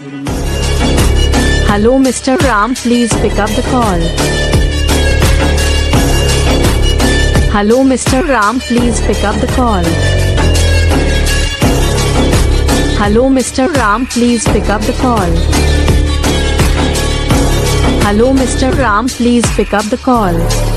Hello Mr. Ram please pick up the call. Hello Mr. Ram please pick up the call. Hello Mr. Ram please pick up the call. Hello Mr. Ram please pick up the call.